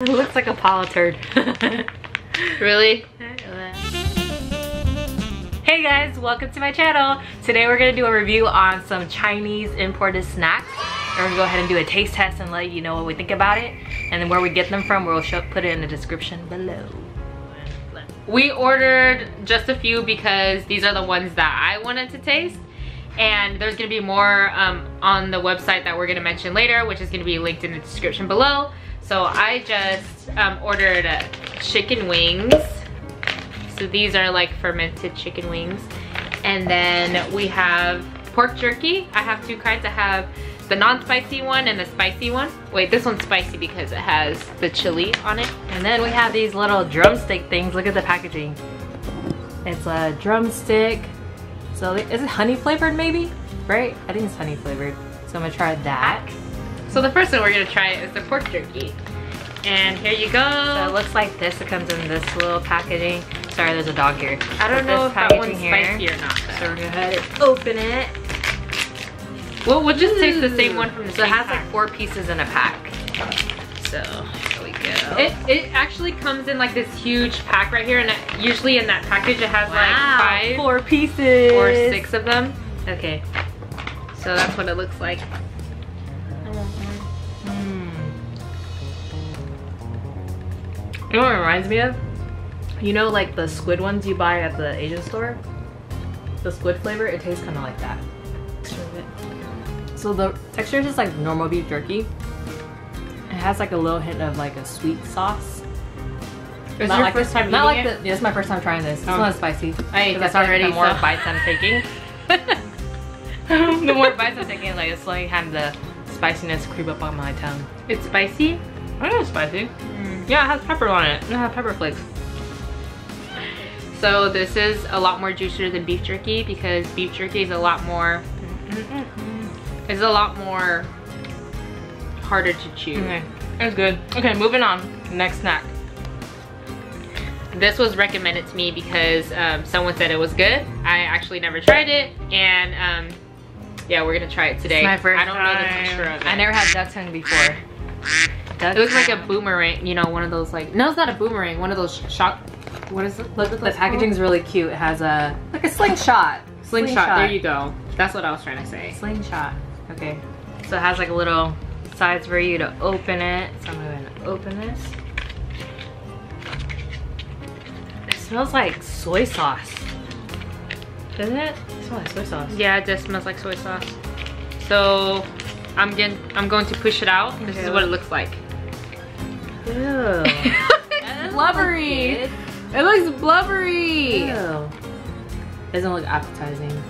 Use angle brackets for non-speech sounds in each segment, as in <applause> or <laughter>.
It looks like a pala turd. <laughs> really? Hey guys, welcome to my channel. Today we're gonna do a review on some Chinese imported snacks. We're gonna go ahead and do a taste test and let you know what we think about it. And then where we get them from, we'll show, put it in the description below. We ordered just a few because these are the ones that I wanted to taste. And there's gonna be more um, on the website that we're gonna mention later, which is gonna be linked in the description below. So I just um, ordered chicken wings. So these are like fermented chicken wings. And then we have pork jerky. I have two kinds. I have the non-spicy one and the spicy one. Wait, this one's spicy because it has the chili on it. And then we have these little drumstick things. Look at the packaging. It's a drumstick. So is it honey flavored maybe? Right? I think it's honey flavored. So I'm gonna try that. So the first one we're gonna try is the pork jerky. And here you go. So it looks like this. It comes in this little packaging. Sorry, there's a dog here. I don't know if that one's here. spicy or not. Though. So we're gonna go ahead and open it. Well, we'll just Ooh. taste the same one from the So it has pack. like four pieces in a pack. So here we go. It, it actually comes in like this huge pack right here and it, usually in that package it has wow, like five four pieces or six of them. Okay. So that's what it looks like. You know what it reminds me of? You know like the squid ones you buy at the Asian store? The squid flavor, it tastes kind of like that. So the texture is just like normal beef jerky. It has like a little hint of like a sweet sauce. Is your like first time Not like it? the, yeah, it's my first time trying this. It's oh. not spicy. I ate this already. The more so. bites I'm taking. <laughs> the more bites I'm taking, like it's like having the spiciness creep up on my tongue. It's spicy? I know it's spicy. Yeah, it has pepper on it. It has pepper flakes. So this is a lot more juicier than beef jerky because beef jerky is a lot more, it's a lot more harder to chew. Okay, it's good. Okay, moving on. Next snack. This was recommended to me because um, someone said it was good. I actually never tried it and um, yeah, we're gonna try it today. It's my first I don't know the texture of it. I never had duck tongue before. It looks like a boomerang, you know, one of those like, no it's not a boomerang, one of those shock, what is it? Look, at the packaging's called? really cute. It has a, like a slingshot. Slingshot, slingshot, there you go. That's what I was trying to say. Slingshot, okay. So it has like a little sides for you to open it. So I'm gonna open this. It smells like soy sauce. Doesn't it? It smells like soy sauce. Yeah, it does smells like soy sauce. So I'm going I'm going to push it out. This okay. is what it looks like. Ew. <laughs> blubbery. It. it looks blubbery. Ew. Doesn't look appetizing.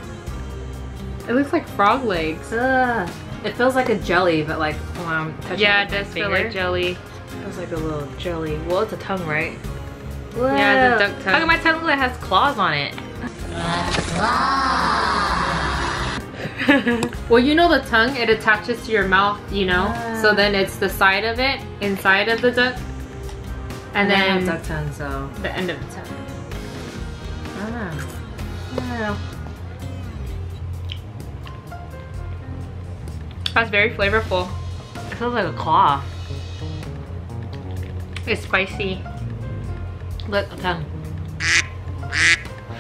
It looks like frog legs. Ugh. It feels like a jelly, but like when I'm touching Yeah, it does feel like jelly. It feels like a little jelly. Well, it's a tongue, right? Whoa. Yeah, it's a duck tongue. Look at my tongue that has claws on it. <laughs> well, you know the tongue, it attaches to your mouth, you know? Uh, so then it's the side of it, inside of the duck. And, and then duck tongue, so. The end of the tongue. Ah. I That's very flavorful. It feels like a claw. It's spicy. Look, tongue.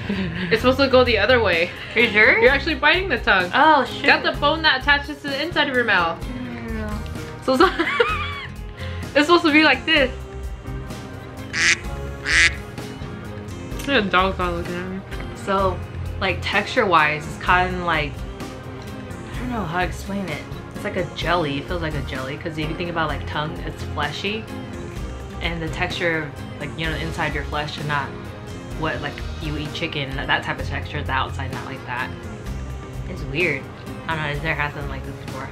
<laughs> it's supposed to go the other way. Are you sure? You're actually biting the tongue. Oh, shit. That's the bone that attaches to the inside of your mouth. Yeah. So it's, <laughs> it's supposed to be like this. a dog's not looking at me. So, like texture-wise, it's kind of like, I don't know how to explain it. It's like a jelly, it feels like a jelly, because if you think about like tongue, it's fleshy. And the texture, of like, you know, inside your flesh and not what like you eat chicken, that type of texture, the outside not like that. It's weird. I don't know, I've never had something like this before.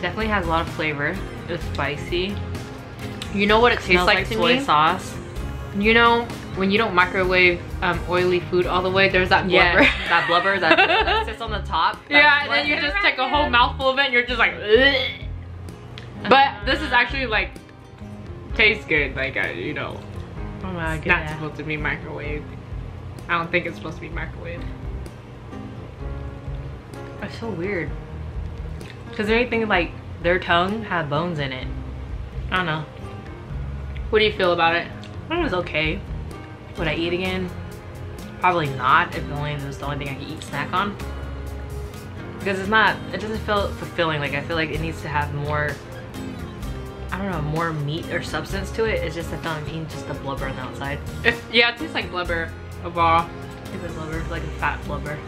Definitely has a lot of flavor. It's spicy. You know what it tastes like, like to soy me? sauce. You know when you don't microwave um, oily food all the way, there's that blubber. Yeah, that blubber that, <laughs> that sits on the top. Yeah, and then you just take a whole mouthful of it and you're just like, Ugh. But this is actually like, tastes good, like, uh, you know. Oh my it's not supposed to be microwaved. I don't think it's supposed to be microwaved. That's so weird. Because anything like their tongue had bones in it. I don't know. What do you feel about it? I it was okay. Would I eat again? Probably not if only it was the only thing I could eat snack on. Because it's not, it doesn't feel fulfilling. Like I feel like it needs to have more, don't know, more meat or substance to it. It's just I feel I'm eating just the blubber on the outside. It's, yeah, it tastes like blubber overall. It's a blubber, like a fat blubber.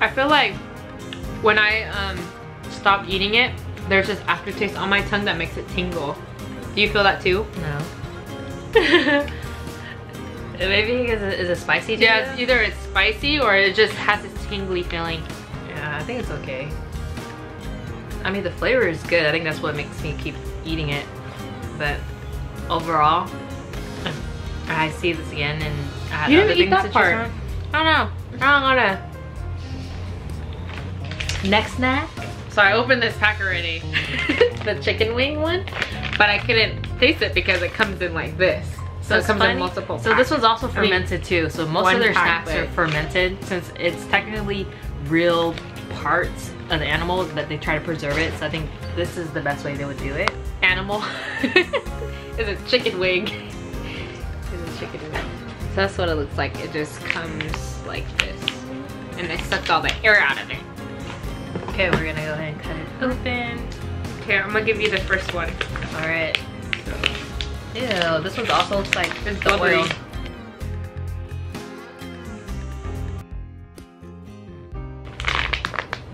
I feel like when I um, stop eating it, there's this aftertaste on my tongue that makes it tingle. Do you feel that too? No. <laughs> Maybe because it is it spicy? Yeah, it's either it's spicy or it just has this tingly feeling. Yeah, I think it's okay. I mean, the flavor is good. I think that's what makes me keep eating it. But overall, I see this again and I had You other didn't eat things that part. I don't know. I don't wanna. Next snack? So I opened this pack already, <laughs> the chicken wing one, but I couldn't taste it because it comes in like this. So, it comes funny. in multiple So this packs. one's also I mean, fermented too. So most of their snacks are fermented since it's technically real parts of the animal, but they try to preserve it. So I think this is the best way they would do it. Animal. <laughs> is a chicken wing. <laughs> Is a chicken wing. So that's what it looks like. It just comes like this. And they sucked all the air out of it. Okay, we're gonna go ahead and cut it open. Okay, I'm gonna give you the first one. All right. Ew, this one's also looks like It's the oil.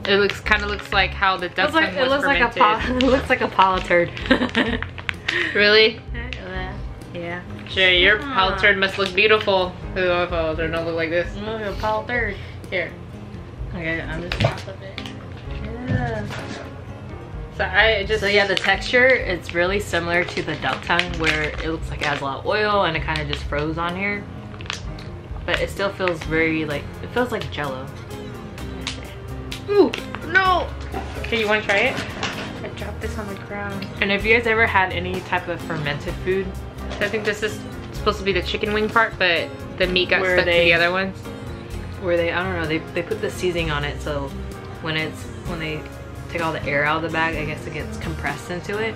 It looks kind of looks like how the duck Looks like, tongue it was looks like a fermented. <laughs> it looks like a pala <laughs> turd. Really? yeah. Sure, your hmm. turd must look beautiful. Oh, turd don't look like this. Look a pala turd. Here. Okay, I'm just. Yeah. So I just So yeah, the texture it's really similar to the duck tongue where it looks like it has a lot of oil and it kind of just froze on here. But it still feels very like it feels like jello. Ooh, no. Okay, you want to try it? I dropped this on the ground. And if you guys ever had any type of fermented food So I think this is supposed to be the chicken wing part, but the meat got Where stuck they- to the other ones. where they I don't know they they put the seasoning on it so when it's when they take all the air out of the bag I guess it gets compressed into it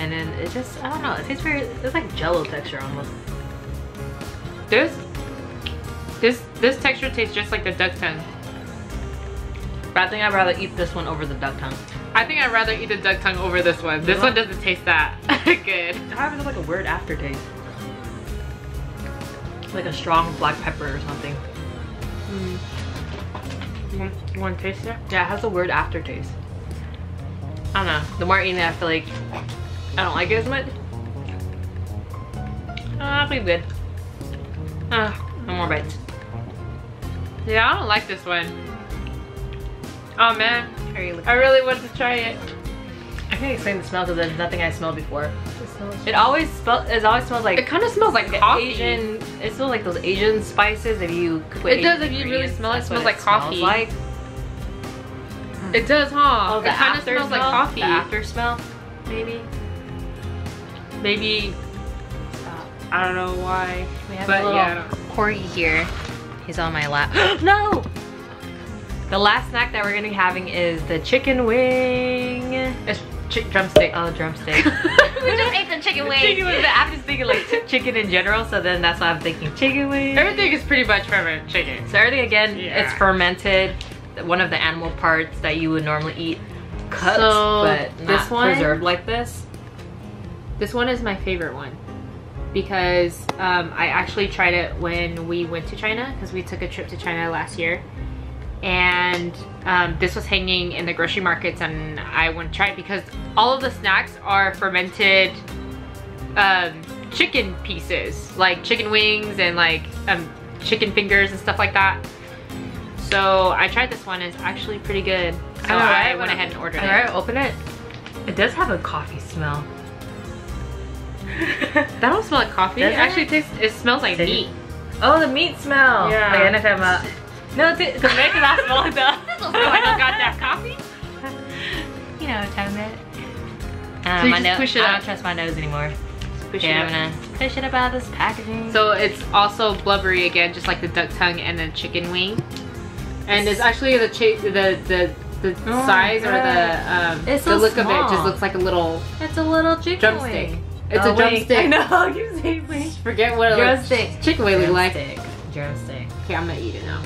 and then it just I don't know it tastes very it's like jello texture almost. This, this, this texture tastes just like the duck tongue. But I think I'd rather eat this one over the duck tongue. I think I'd rather eat the duck tongue over this one. This one doesn't taste that <laughs> good. It has like a weird aftertaste. Like a strong black pepper or something. You want, you want to taste it? Yeah, it has a weird aftertaste. I don't know. The more I eat it, I feel like I don't like it as much. Uh, I'll be good. Uh, no more bites. Yeah, I don't like this one. Oh man, How are you looking? I really want to try it. I can't explain the smell because there's nothing I smelled before. It always smells. It always smells like It kind of smells like like coffee. Asian. It smells like those Asian spices. If you cook It does, if you really smell it, it smells what like coffee. Smells like. It does, huh? Oh, the it kind of after smells like smell? coffee. The after smell, maybe. Maybe Stop. I don't know why. We have But a little yeah, I corgi here. He's on my lap. <gasps> no! The last snack that we're gonna be having is the chicken wing. It's chick drumstick. Oh, drumstick. <laughs> we just ate the chicken wing. chicken wing, I'm just thinking like chicken in general, so then that's why I'm thinking chicken wing. Everything is pretty much fermented chicken. So everything again, Yeah. it's fermented. One of the animal parts that you would normally eat cut, So, but this not one- preserved like this. This one is my favorite one because um, I actually tried it when we went to China because we took a trip to China last year. And um, this was hanging in the grocery markets and I went to try it because all of the snacks are fermented um, chicken pieces, like chicken wings and like um, chicken fingers and stuff like that. So I tried this one, it's actually pretty good. So know, I, went ahead and ordered it. Alright, it. open it. It does have a coffee smell. <laughs> That don't smell like coffee. Does it it? actually tastes, it smells like it? meat. Oh, the meat smell. Yeah. Like, I'm not talking about. No, it's because it it smell <laughs> like that. That don't like no coffee. You know what I'm talking about. Uh, So you my just push it I up. don't trust my nose anymore. Push yeah, it I'm gonna push it up out of this packaging. So it's also blubbery again, just like the duck tongue and the chicken wing. And it's actually the cha- the the the Oh size or the um, the so look of it just looks like a little it's a little chicken drumstick. wing. It's Oh, a drumstick. I know. <laughs> You say wing. Forget what it looks Drumstick. chicken wing look like. Drumstick. Drumstick. Okay, I'm gonna eat it now.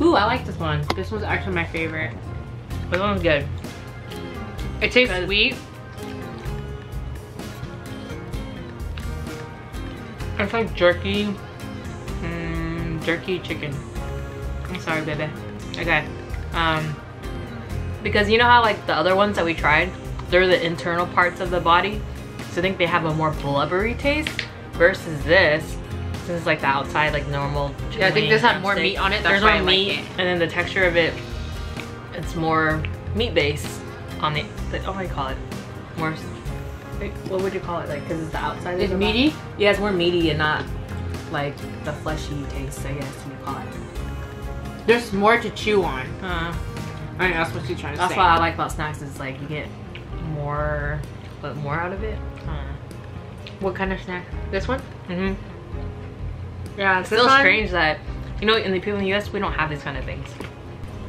Ooh, I like this one. This one's actually my favorite. This one's good. It tastes Good. sweet. It's like jerky, mm, jerky chicken. I'm sorry, baby. Okay. Um, because you know how like the other ones that we tried, they're the internal parts of the body. So I think they have a more blubbery taste versus this. This is like the outside, like normal. chicken Yeah, I think this had more drumstick. meat on it. That's There's why more I like meat, it. and then the texture of it, it's more meat based on the. Like, oh, I call it? More. What would you call it? Like, because it's the outside. It's the body? meaty. Yeah, it's more meaty and not like the fleshy taste, I guess you call it. There's more to chew on. Uh, I think that's what she's trying to that's say. That's what I like about snacks is like you get more, but more out of it. What kind of snack? This one? Mm-hmm. Yeah, It's still strange that, you know, in the people in the US, we don't have these kind of things.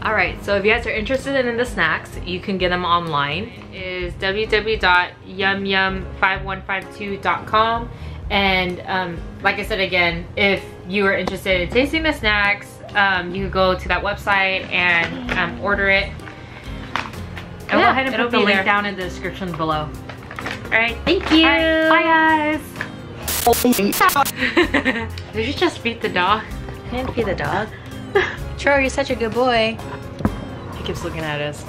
All right, so if you guys are interested in the snacks, you can get them online. Is www.yumyum5152.com. And um, like I said again, if you are interested in tasting the snacks, um, you can go to that website and um, order it. And we'll go ahead and put the link there. down in the description below. All right, thank you. All right, bye Did you just beat the dog? guys. Can't be the dog. Tro, you're such a good boy. He keeps looking at us.